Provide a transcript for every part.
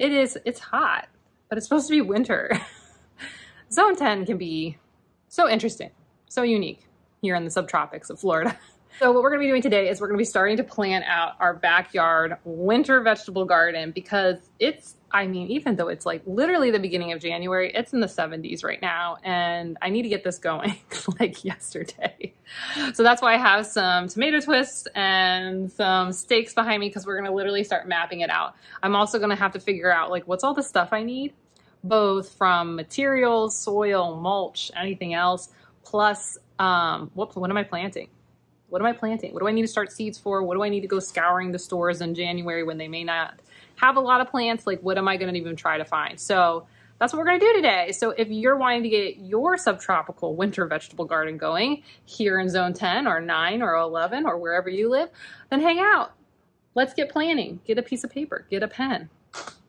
it is, it's hot, but it's supposed to be winter. Zone 10 can be so interesting, so unique here in the subtropics of Florida. So what we're gonna be doing today is we're gonna be starting to plan out our backyard winter vegetable garden because it's, I mean, even though it's like literally the beginning of January, it's in the 70s right now and I need to get this going like yesterday. So that's why I have some tomato twists and some stakes behind me because we're gonna literally start mapping it out. I'm also gonna have to figure out like what's all the stuff I need, both from materials, soil, mulch, anything else, plus um, what, what am I planting? What am I planting? What do I need to start seeds for? What do I need to go scouring the stores in January when they may not have a lot of plants? Like, what am I going to even try to find? So that's what we're going to do today. So if you're wanting to get your subtropical winter vegetable garden going here in zone 10 or 9 or 11 or wherever you live, then hang out. Let's get planning. Get a piece of paper, get a pen.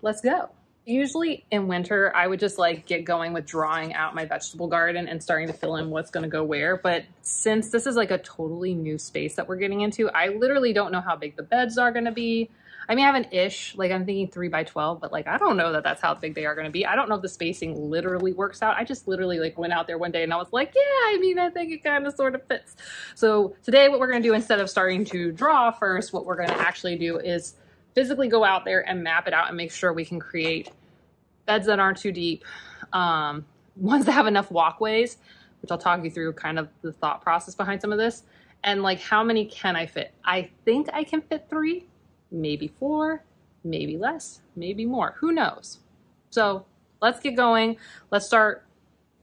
Let's go. Usually in winter, I would just like get going with drawing out my vegetable garden and starting to fill in what's going to go where. But since this is like a totally new space that we're getting into, I literally don't know how big the beds are going to be. I mean, I have an ish, like I'm thinking three by 12, but like, I don't know that that's how big they are going to be. I don't know if the spacing literally works out. I just literally like went out there one day and I was like, yeah, I mean, I think it kind of sort of fits. So today what we're going to do instead of starting to draw first, what we're going to actually do is physically go out there and map it out and make sure we can create beds that aren't too deep, um, ones that have enough walkways, which I'll talk you through kind of the thought process behind some of this, and like how many can I fit? I think I can fit three, maybe four, maybe less, maybe more, who knows? So let's get going. Let's start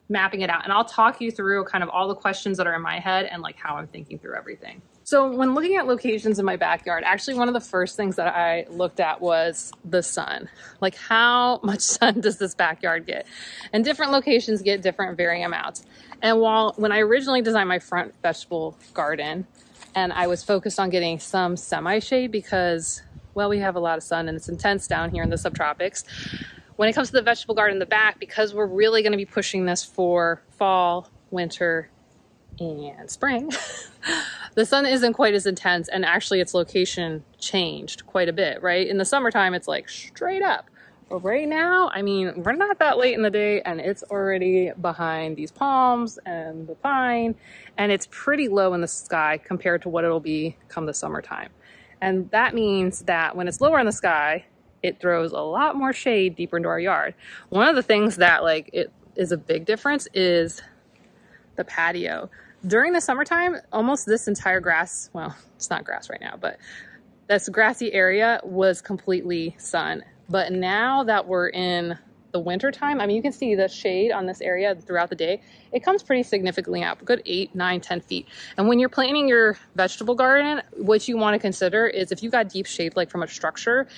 mapping it out and I'll talk you through kind of all the questions that are in my head and like how I'm thinking through everything. So when looking at locations in my backyard, actually one of the first things that I looked at was the sun. Like how much sun does this backyard get? And different locations get different varying amounts. And while when I originally designed my front vegetable garden and I was focused on getting some semi-shade because, well, we have a lot of sun and it's intense down here in the subtropics. When it comes to the vegetable garden in the back, because we're really gonna be pushing this for fall, winter, and spring, the sun isn't quite as intense and actually its location changed quite a bit, right? In the summertime, it's like straight up. But right now, I mean, we're not that late in the day and it's already behind these palms and the pine and it's pretty low in the sky compared to what it'll be come the summertime. And that means that when it's lower in the sky, it throws a lot more shade deeper into our yard. One of the things that like it is a big difference is the patio during the summertime, almost this entire grass, well, it's not grass right now, but this grassy area was completely sun. But now that we're in the winter time, I mean, you can see the shade on this area throughout the day. It comes pretty significantly out, good eight, nine, 10 feet. And when you're planting your vegetable garden, what you want to consider is if you got deep shade, like from a structure,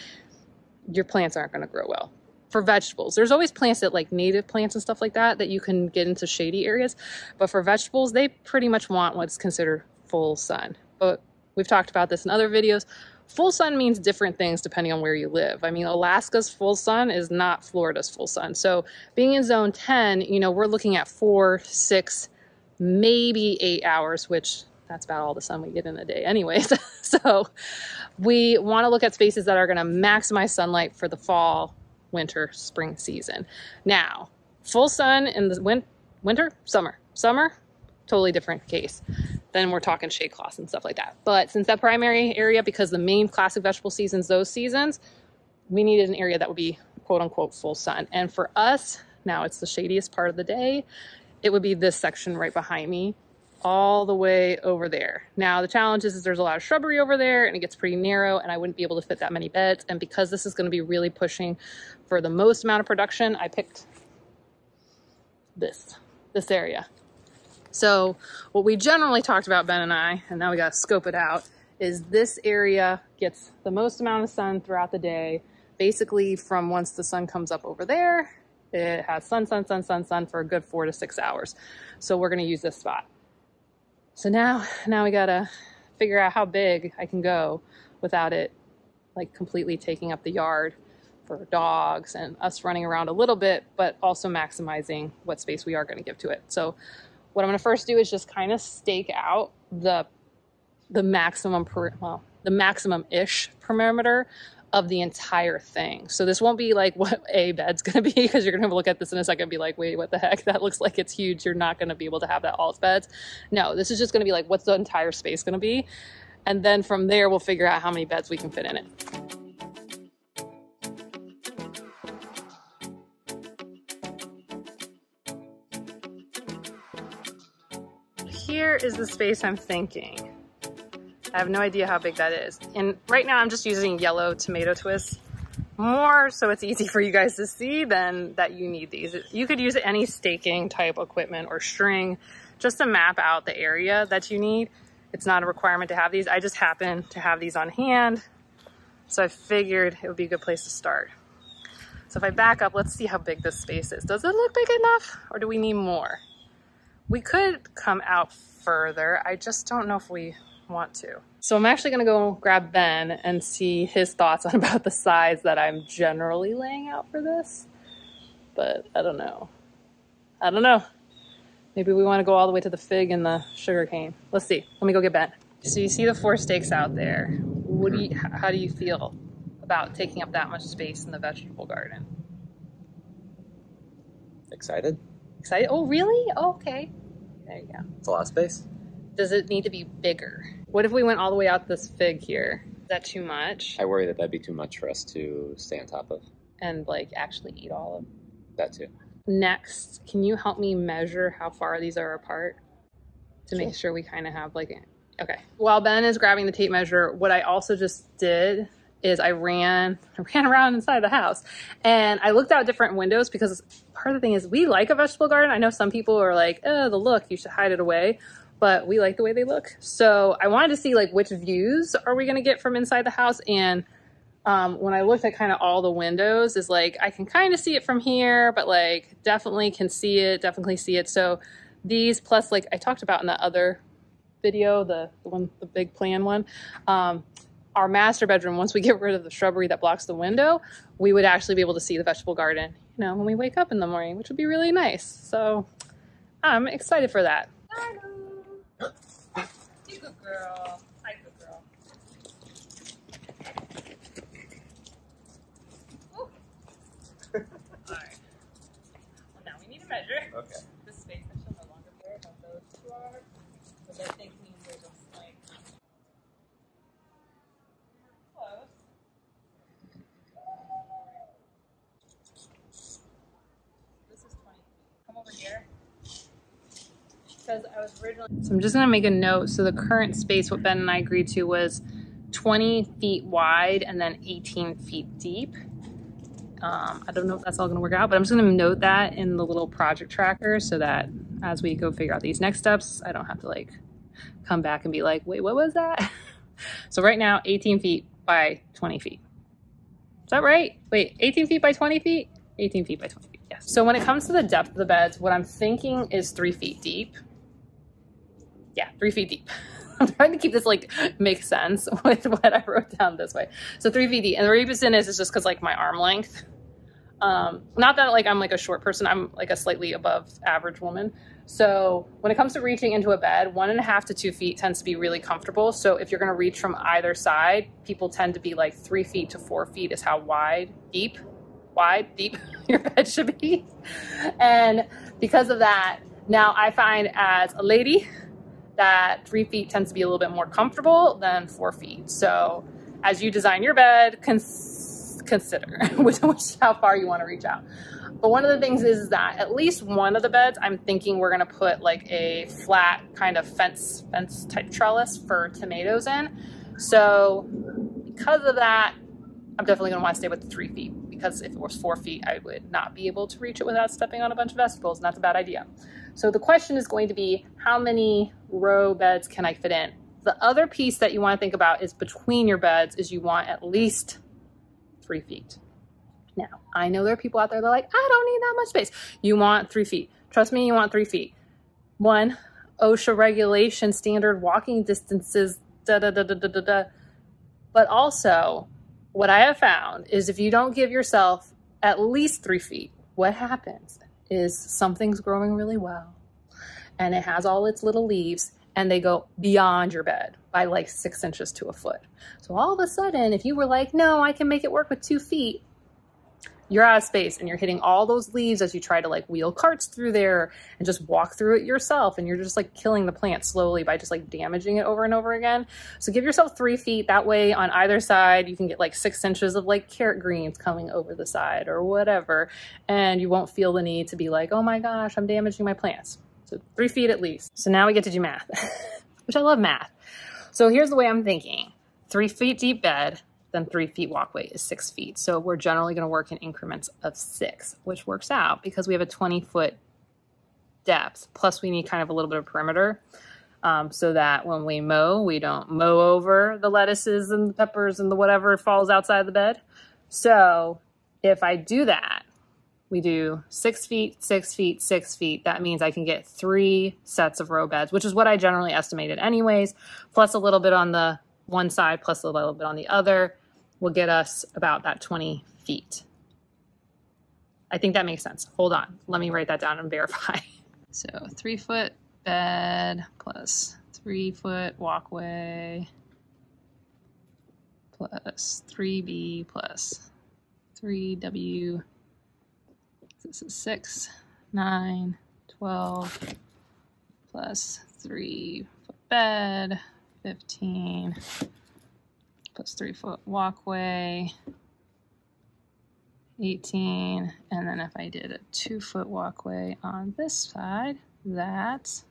your plants aren't going to grow well for vegetables. There's always plants that like native plants and stuff like that that you can get into shady areas. But for vegetables, they pretty much want what's considered full sun. But we've talked about this in other videos. Full sun means different things depending on where you live. I mean, Alaska's full sun is not Florida's full sun. So being in zone 10, you know, we're looking at four, six, maybe eight hours, which that's about all the sun we get in a day anyways. so we want to look at spaces that are going to maximize sunlight for the fall winter, spring season. Now, full sun in the win winter, summer. Summer, totally different case. Then we're talking shade cloths and stuff like that. But since that primary area, because the main classic vegetable seasons, those seasons, we needed an area that would be quote unquote full sun. And for us, now it's the shadiest part of the day, it would be this section right behind me all the way over there. Now the challenge is, is there's a lot of shrubbery over there and it gets pretty narrow and I wouldn't be able to fit that many beds. And because this is gonna be really pushing for the most amount of production, I picked this, this area. So what we generally talked about, Ben and I, and now we gotta scope it out, is this area gets the most amount of sun throughout the day. Basically from once the sun comes up over there, it has sun, sun, sun, sun, sun for a good four to six hours. So we're gonna use this spot. So now, now we gotta figure out how big I can go without it like completely taking up the yard for dogs and us running around a little bit, but also maximizing what space we are gonna give to it. So what I'm gonna first do is just kind of stake out the the maximum per, well, the maximum-ish perimeter of the entire thing. So this won't be like what a bed's gonna be because you're gonna look at this in a second and be like, wait, what the heck? That looks like it's huge. You're not gonna be able to have that all its beds. No, this is just gonna be like, what's the entire space gonna be? And then from there, we'll figure out how many beds we can fit in it. Here is the space I'm thinking. I have no idea how big that is. And right now I'm just using yellow tomato twists more so it's easy for you guys to see than that you need these. You could use any staking type equipment or string just to map out the area that you need. It's not a requirement to have these. I just happen to have these on hand. So I figured it would be a good place to start. So if I back up, let's see how big this space is. Does it look big enough or do we need more? We could come out further. I just don't know if we want to. So I'm actually gonna go grab Ben and see his thoughts on about the size that I'm generally laying out for this. But I don't know. I don't know. Maybe we wanna go all the way to the fig and the sugar cane. Let's see, let me go get Ben. So you see the four stakes out there. What do you, how do you feel about taking up that much space in the vegetable garden? Excited? Excited? Oh, really? Oh, okay. There you go. It's a lot of space. Does it need to be bigger? What if we went all the way out this fig here? Is that too much? I worry that that'd be too much for us to stay on top of. And like actually eat all of That too. Next, can you help me measure how far these are apart to make sure we kind of have like, a, okay. While Ben is grabbing the tape measure, what I also just did is I ran, I ran around inside the house and I looked out different windows because part of the thing is we like a vegetable garden. I know some people are like, oh, the look, you should hide it away but we like the way they look. So I wanted to see like which views are we gonna get from inside the house and um, when I looked at kind of all the windows is like I can kind of see it from here, but like definitely can see it, definitely see it. So these plus like I talked about in the other video, the, the one, the big plan one, um, our master bedroom, once we get rid of the shrubbery that blocks the window, we would actually be able to see the vegetable garden, you know, when we wake up in the morning, which would be really nice. So I'm excited for that. Good girl. Good girl. Alright. Well, now we need to measure. Okay. The space that shall no longer bear what those two are. Which I think means they're just like close. This is 20. Come over here because I was originally. So I'm just gonna make a note. So the current space, what Ben and I agreed to was 20 feet wide and then 18 feet deep. Um, I don't know if that's all gonna work out, but I'm just gonna note that in the little project tracker so that as we go figure out these next steps, I don't have to like come back and be like, wait, what was that? so right now, 18 feet by 20 feet. Is that right? Wait, 18 feet by 20 feet? 18 feet by 20 feet, yes. So when it comes to the depth of the beds, what I'm thinking is three feet deep yeah, three feet deep. I'm trying to keep this like make sense with what I wrote down this way. So three feet deep. And the reason is, is just because like my arm length. Um, not that like I'm like a short person, I'm like a slightly above average woman. So when it comes to reaching into a bed, one and a half to two feet tends to be really comfortable. So if you're gonna reach from either side, people tend to be like three feet to four feet is how wide, deep, wide, deep your bed should be. And because of that, now I find as a lady, that three feet tends to be a little bit more comfortable than four feet. So as you design your bed, cons consider which, which, how far you want to reach out. But one of the things is that at least one of the beds, I'm thinking we're going to put like a flat kind of fence, fence type trellis for tomatoes in. So because of that, I'm definitely going to want to stay with the three feet because if it was four feet, I would not be able to reach it without stepping on a bunch of vegetables, and that's a bad idea. So the question is going to be, how many row beds can I fit in? The other piece that you want to think about is between your beds is you want at least three feet. Now, I know there are people out there that are like, I don't need that much space. You want three feet. Trust me, you want three feet. One, OSHA regulation standard walking distances, da da da da da da da. But also, what I have found is if you don't give yourself at least three feet, what happens is something's growing really well and it has all its little leaves and they go beyond your bed by like six inches to a foot. So all of a sudden, if you were like, no, I can make it work with two feet, you're out of space and you're hitting all those leaves as you try to like wheel carts through there and just walk through it yourself. And you're just like killing the plant slowly by just like damaging it over and over again. So give yourself three feet. That way on either side, you can get like six inches of like carrot greens coming over the side or whatever. And you won't feel the need to be like, oh my gosh, I'm damaging my plants. So three feet at least. So now we get to do math, which I love math. So here's the way I'm thinking. Three feet deep bed, then three feet walkway is six feet. So we're generally going to work in increments of six, which works out because we have a 20 foot depth. Plus we need kind of a little bit of perimeter um, so that when we mow, we don't mow over the lettuces and the peppers and the whatever falls outside the bed. So if I do that, we do six feet, six feet, six feet. That means I can get three sets of row beds, which is what I generally estimated anyways, plus a little bit on the one side, plus a little bit on the other will get us about that 20 feet. I think that makes sense. Hold on. Let me write that down and verify. So three foot bed plus three foot walkway plus 3B plus 3W. This is 6, 9, 12 plus 3 foot bed, 15 plus three foot walkway, 18. And then if I did a two foot walkway on this side, that's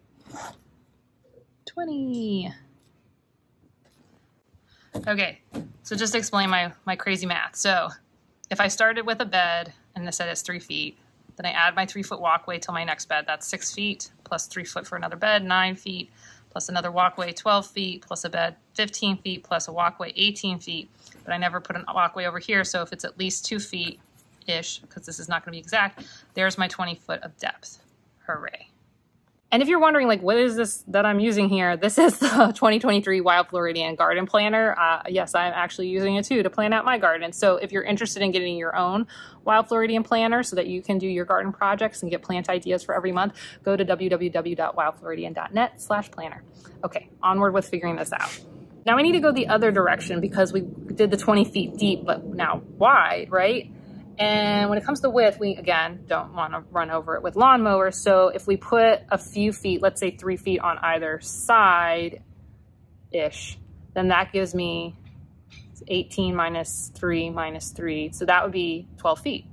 20. Okay, so just explain my, my crazy math. So if I started with a bed and this said it's three feet, then I add my three foot walkway till my next bed, that's six feet, plus three foot for another bed, nine feet, plus another walkway 12 feet, plus a bed 15 feet, plus a walkway 18 feet. But I never put a walkway over here, so if it's at least two feet ish, because this is not going to be exact, there's my 20 foot of depth. Hooray. And if you're wondering, like, what is this that I'm using here? This is the 2023 Wild Floridian Garden Planner. Uh, yes, I'm actually using it too to plan out my garden. So if you're interested in getting your own Wild Floridian Planner so that you can do your garden projects and get plant ideas for every month, go to www.wildfloridian.net slash planner. Okay, onward with figuring this out. Now I need to go the other direction because we did the 20 feet deep, but now wide, right? And when it comes to width, we, again, don't want to run over it with lawnmowers. So if we put a few feet, let's say three feet on either side-ish, then that gives me 18 minus 3 minus 3. So that would be 12 feet.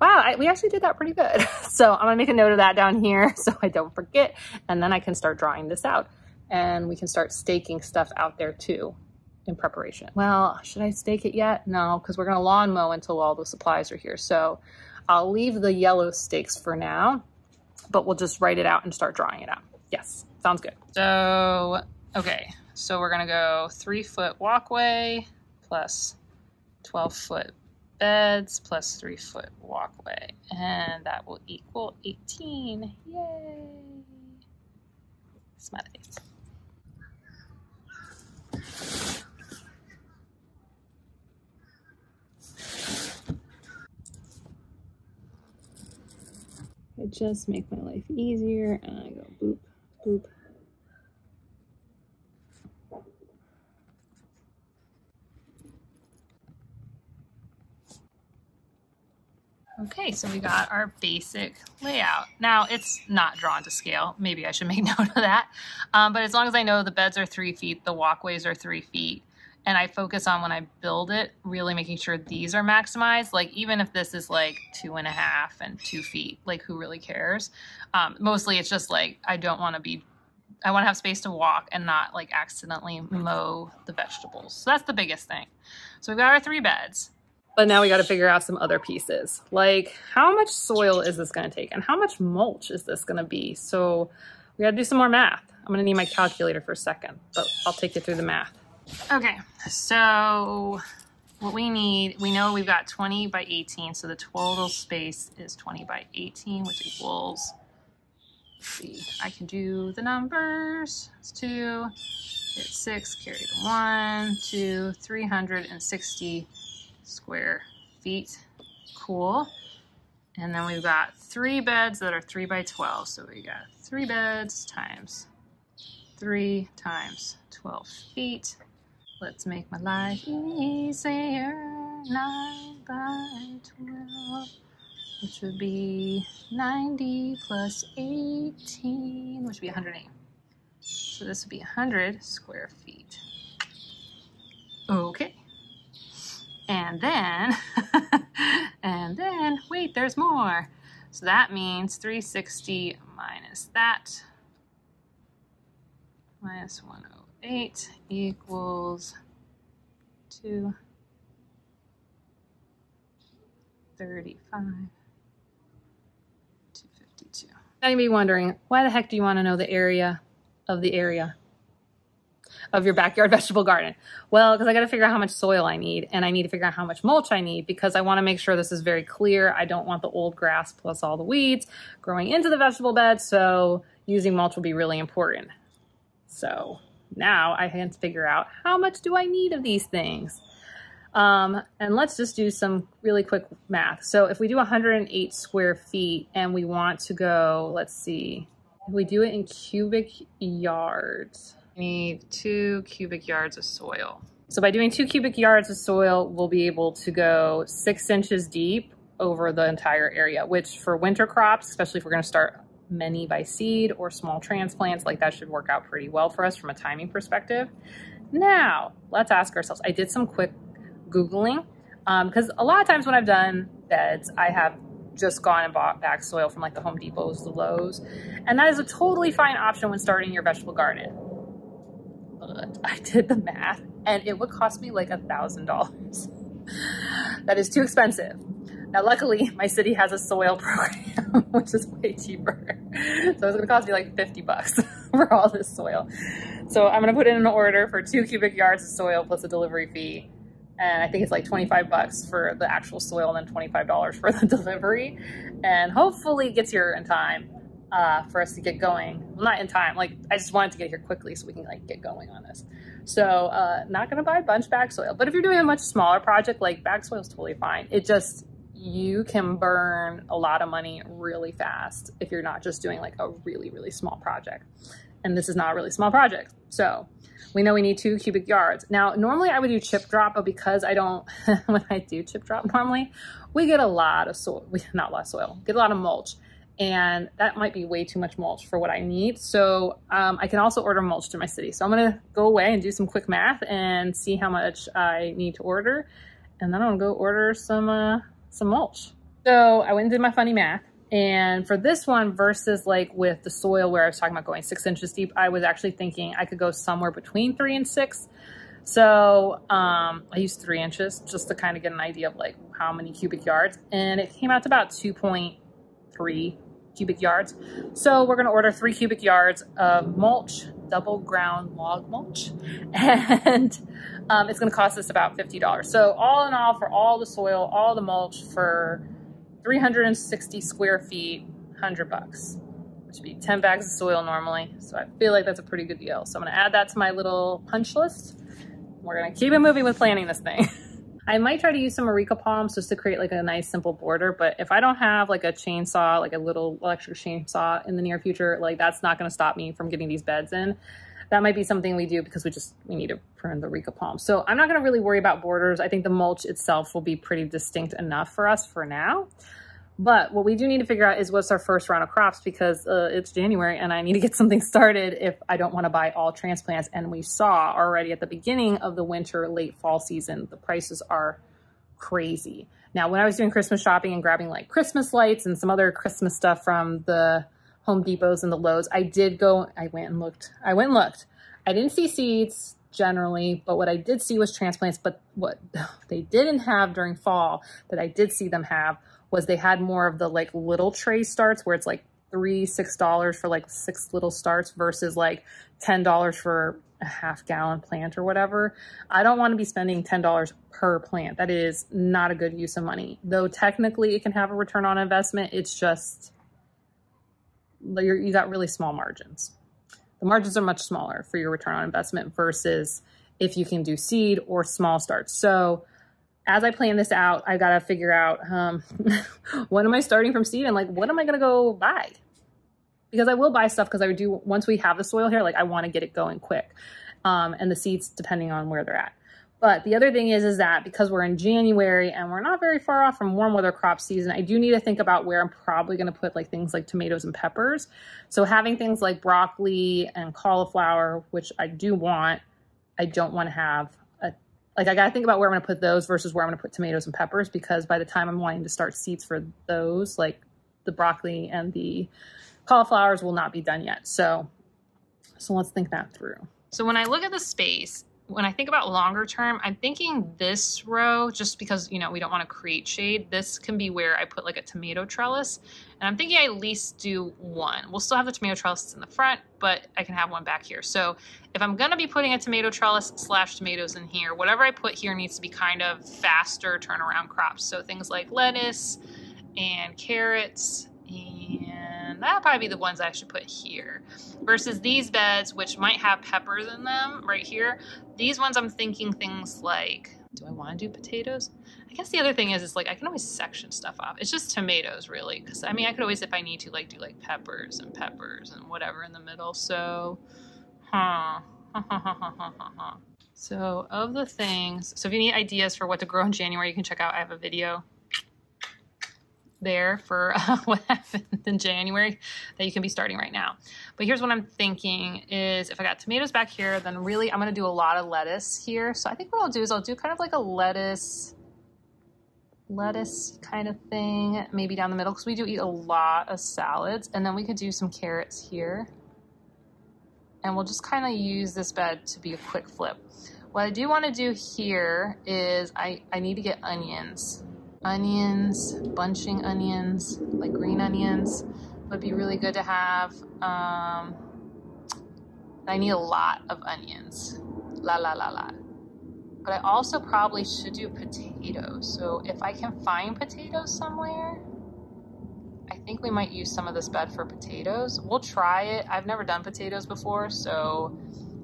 Wow, I, we actually did that pretty good. so I'm gonna make a note of that down here so I don't forget. And then I can start drawing this out. And we can start staking stuff out there too in preparation. Well, should I stake it yet? No, because we're going to lawn mow until all the supplies are here. So I'll leave the yellow stakes for now, but we'll just write it out and start drawing it out. Yes, sounds good. So, okay, so we're going to go three foot walkway plus 12 foot beds plus three foot walkway. And that will equal 18. Yay! Smiley face. I just make my life easier and I go boop, boop. Okay, so we got our basic layout. Now, it's not drawn to scale. Maybe I should make note of that. Um, but as long as I know the beds are three feet, the walkways are three feet, and I focus on when I build it, really making sure these are maximized. Like even if this is like two and a half and two feet, like who really cares? Um, mostly it's just like, I don't want to be, I want to have space to walk and not like accidentally mow the vegetables. So that's the biggest thing. So we've got our three beds. But now we got to figure out some other pieces. Like how much soil is this going to take and how much mulch is this going to be? So we got to do some more math. I'm going to need my calculator for a second, but I'll take you through the math. Okay, so what we need, we know we've got 20 by 18, so the total space is 20 by 18, which equals, see, I can do the numbers. It's two, it's six, carry the one, two, 360 square feet. Cool. And then we've got three beds that are three by 12. So we got three beds times three times 12 feet. Let's make my life easier. Nine by 12, which would be 90 plus 18, which would be 108. So this would be 100 square feet. Okay. And then, and then, wait, there's more. So that means 360 minus that, minus oh 108 equals 2, 35, 252. Now you may be wondering, why the heck do you want to know the area of the area? of your backyard vegetable garden? Well, because I got to figure out how much soil I need and I need to figure out how much mulch I need because I want to make sure this is very clear. I don't want the old grass plus all the weeds growing into the vegetable bed. So using mulch will be really important. So now I to figure out how much do I need of these things? Um, and let's just do some really quick math. So if we do 108 square feet and we want to go, let's see, if we do it in cubic yards, we need two cubic yards of soil. So by doing two cubic yards of soil, we'll be able to go six inches deep over the entire area, which for winter crops, especially if we're gonna start many by seed or small transplants, like that should work out pretty well for us from a timing perspective. Now, let's ask ourselves, I did some quick Googling, because um, a lot of times when I've done beds, I have just gone and bought back soil from like the Home Depots, the Lowe's, and that is a totally fine option when starting your vegetable garden. But I did the math and it would cost me like a thousand dollars. That is too expensive. Now, luckily, my city has a soil program, which is way cheaper. So it's gonna cost me like 50 bucks for all this soil. So I'm gonna put in an order for two cubic yards of soil plus a delivery fee. And I think it's like 25 bucks for the actual soil and then $25 for the delivery. And hopefully it gets here in time uh, for us to get going. Well, not in time, like I just wanted to get here quickly so we can like get going on this. So uh, not gonna buy a bunch bag soil, but if you're doing a much smaller project, like bag soil is totally fine. It just, you can burn a lot of money really fast if you're not just doing like a really, really small project. And this is not a really small project. So we know we need two cubic yards. Now, normally I would do ChipDrop, but because I don't, when I do ChipDrop normally, we get a lot of soil, we, not a lot of soil, get a lot of mulch and that might be way too much mulch for what I need. So um, I can also order mulch to my city. So I'm gonna go away and do some quick math and see how much I need to order. And then I'm gonna go order some, uh, some mulch. So I went and did my funny math. And for this one versus like with the soil where I was talking about going six inches deep, I was actually thinking I could go somewhere between three and six. So um, I used three inches just to kind of get an idea of like how many cubic yards. And it came out to about 2.3 cubic yards. So we're gonna order three cubic yards of mulch, double ground log mulch, and um, it's gonna cost us about $50. So all in all, for all the soil, all the mulch for 360 square feet, 100 bucks, which would be 10 bags of soil normally. So I feel like that's a pretty good deal. So I'm gonna add that to my little punch list. We're gonna keep it moving with planning this thing. I might try to use some Areca palms just to create like a nice simple border, but if I don't have like a chainsaw, like a little electric chainsaw in the near future, like that's not gonna stop me from getting these beds in. That might be something we do because we just, we need to prune the Areca palm. So I'm not gonna really worry about borders. I think the mulch itself will be pretty distinct enough for us for now. But what we do need to figure out is what's our first round of crops because uh, it's January and I need to get something started if I don't want to buy all transplants. And we saw already at the beginning of the winter, late fall season, the prices are crazy. Now, when I was doing Christmas shopping and grabbing like Christmas lights and some other Christmas stuff from the Home Depots and the Lowe's, I did go, I went and looked. I went and looked. I didn't see seeds generally, but what I did see was transplants. But what they didn't have during fall that I did see them have was they had more of the like little tray starts where it's like three, six dollars for like six little starts versus like ten dollars for a half gallon plant or whatever. I don't want to be spending ten dollars per plant. That is not a good use of money. Though technically it can have a return on investment, it's just you got really small margins. The margins are much smaller for your return on investment versus if you can do seed or small starts. So as I plan this out, I got to figure out um, when am I starting from seed and like, what am I going to go buy? because I will buy stuff because I do once we have the soil here, like I want to get it going quick. Um, and the seeds depending on where they're at. But the other thing is, is that because we're in January and we're not very far off from warm weather crop season, I do need to think about where I'm probably going to put like things like tomatoes and peppers. So having things like broccoli and cauliflower, which I do want, I don't want to have like I got to think about where I'm going to put those versus where I'm going to put tomatoes and peppers because by the time I'm wanting to start seeds for those, like the broccoli and the cauliflowers will not be done yet. So, so let's think that through. So when I look at the space, when I think about longer term, I'm thinking this row, just because, you know, we don't want to create shade, this can be where I put like a tomato trellis. And I'm thinking I at least do one. We'll still have the tomato trellis in the front, but I can have one back here. So if I'm going to be putting a tomato trellis slash tomatoes in here, whatever I put here needs to be kind of faster turnaround crops. So things like lettuce and carrots that'll probably be the ones I should put here. Versus these beds, which might have peppers in them right here. These ones I'm thinking things like, do I want to do potatoes? I guess the other thing is, it's like I can always section stuff off. It's just tomatoes really. Cause I mean, I could always, if I need to, like do like peppers and peppers and whatever in the middle. So, huh. so of the things, so if you need ideas for what to grow in January, you can check out, I have a video there for uh, what happened in January that you can be starting right now. But here's what I'm thinking is if I got tomatoes back here, then really I'm going to do a lot of lettuce here. So I think what I'll do is I'll do kind of like a lettuce lettuce kind of thing maybe down the middle because we do eat a lot of salads and then we could do some carrots here and we'll just kind of use this bed to be a quick flip what I do want to do here is I, I need to get onions onions, bunching onions, like green onions would be really good to have. Um, I need a lot of onions. La la la la. But I also probably should do potatoes. So if I can find potatoes somewhere, I think we might use some of this bed for potatoes. We'll try it. I've never done potatoes before, so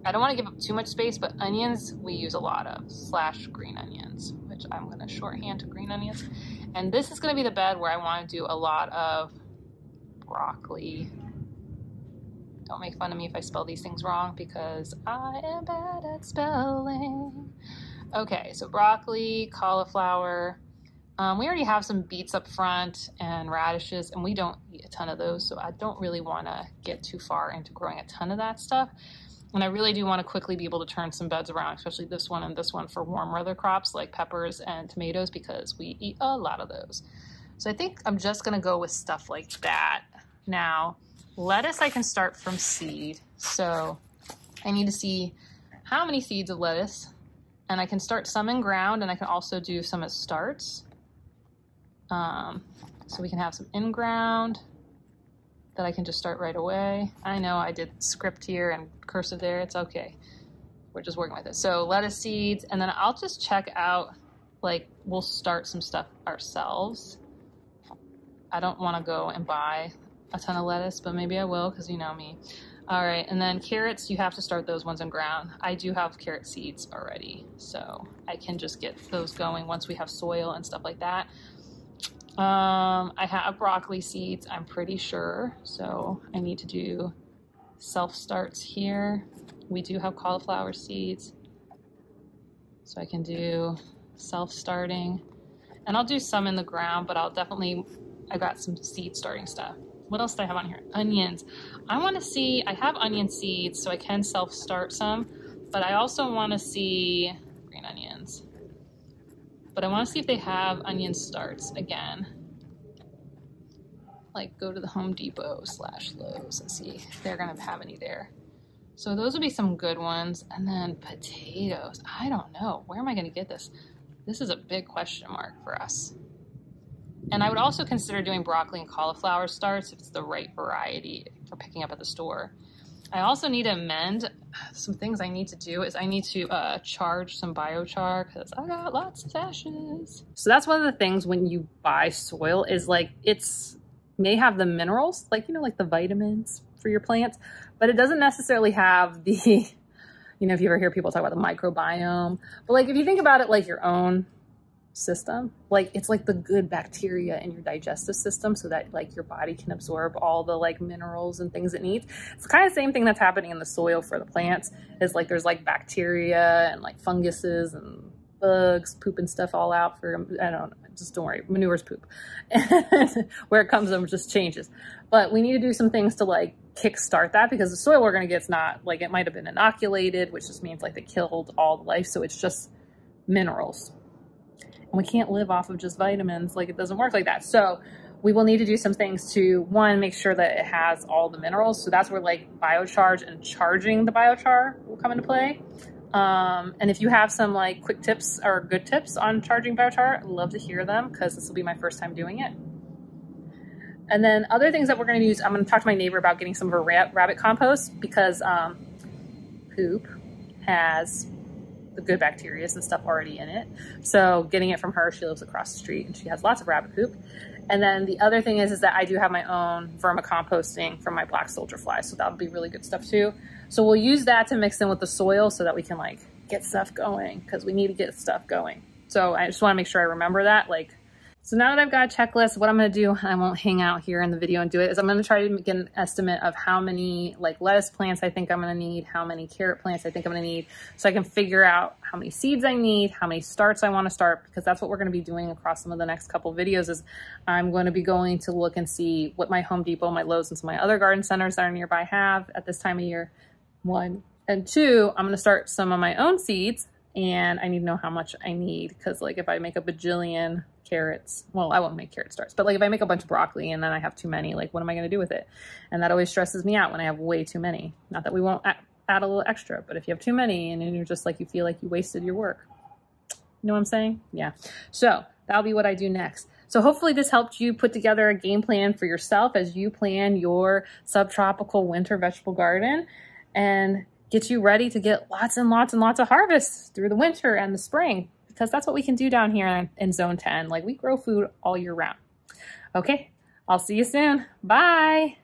I don't want to give up too much space, but onions we use a lot of, slash green onions which I'm gonna shorthand to green onions. And this is gonna be the bed where I wanna do a lot of broccoli. Don't make fun of me if I spell these things wrong because I am bad at spelling. Okay, so broccoli, cauliflower. Um, we already have some beets up front and radishes, and we don't eat a ton of those, so I don't really want to get too far into growing a ton of that stuff. And I really do want to quickly be able to turn some beds around, especially this one and this one for warm weather crops like peppers and tomatoes because we eat a lot of those. So I think I'm just going to go with stuff like that. Now, lettuce I can start from seed. So I need to see how many seeds of lettuce. And I can start some in ground and I can also do some as starts. Um, so we can have some in ground that I can just start right away. I know I did script here and cursive there. It's okay. We're just working with it. So lettuce seeds, and then I'll just check out, like, we'll start some stuff ourselves. I don't want to go and buy a ton of lettuce, but maybe I will because you know me. All right, and then carrots, you have to start those ones in ground. I do have carrot seeds already, so I can just get those going once we have soil and stuff like that. Um, I have broccoli seeds, I'm pretty sure. So I need to do self starts here. We do have cauliflower seeds. So I can do self starting. And I'll do some in the ground, but I'll definitely, I got some seed starting stuff. What else do I have on here? Onions. I want to see, I have onion seeds, so I can self start some, but I also want to see but I want to see if they have onion starts again. Like go to the Home Depot slash Lowe's and see if they're going to have any there. So those would be some good ones. And then potatoes. I don't know. Where am I going to get this? This is a big question mark for us. And I would also consider doing broccoli and cauliflower starts if it's the right variety for picking up at the store. I also need to amend some things I need to do is I need to uh, charge some biochar because I got lots of ashes. So that's one of the things when you buy soil is like it's may have the minerals, like, you know, like the vitamins for your plants, but it doesn't necessarily have the, you know, if you ever hear people talk about the microbiome, but like if you think about it like your own system. Like it's like the good bacteria in your digestive system so that like your body can absorb all the like minerals and things it needs. It's kind of the same thing that's happening in the soil for the plants is like there's like bacteria and like funguses and bugs pooping stuff all out for I don't know, just don't worry, manure's poop. where it comes from just changes. But we need to do some things to like kickstart that because the soil we're gonna get is not like it might have been inoculated, which just means like they killed all the life. So it's just minerals we can't live off of just vitamins. Like it doesn't work like that. So we will need to do some things to one, make sure that it has all the minerals. So that's where like biocharge and charging the biochar will come into play. Um, and if you have some like quick tips or good tips on charging biochar, I'd love to hear them because this will be my first time doing it. And then other things that we're going to use, I'm going to talk to my neighbor about getting some of her rabbit compost because um, poop has the good bacteria and stuff already in it. So getting it from her, she lives across the street and she has lots of rabbit poop. And then the other thing is, is that I do have my own vermicomposting from my black soldier fly. So that'll be really good stuff too. So we'll use that to mix in with the soil so that we can like get stuff going because we need to get stuff going. So I just want to make sure I remember that. Like so now that I've got a checklist, what I'm to do, I won't hang out here in the video and do it, is I'm going to try to get an estimate of how many like lettuce plants I think I'm going to need, how many carrot plants I think I'm to need, so I can figure out how many seeds I need, how many starts I want to start, because that's what we're going to be doing across some of the next couple videos is I'm going to be going to look and see what my Home Depot, my Lowe's, and some of my other garden centers that are nearby have at this time of year, one. And two, I'm going to start some of my own seeds and I need to know how much I need because like if I make a bajillion carrots. Well, I won't make carrot starts, but like if I make a bunch of broccoli and then I have too many, like what am I going to do with it? And that always stresses me out when I have way too many. Not that we won't add a little extra, but if you have too many and you're just like, you feel like you wasted your work. You know what I'm saying? Yeah. So that'll be what I do next. So hopefully this helped you put together a game plan for yourself as you plan your subtropical winter vegetable garden and get you ready to get lots and lots and lots of harvests through the winter and the spring because that's what we can do down here in zone 10. Like we grow food all year round. Okay, I'll see you soon. Bye.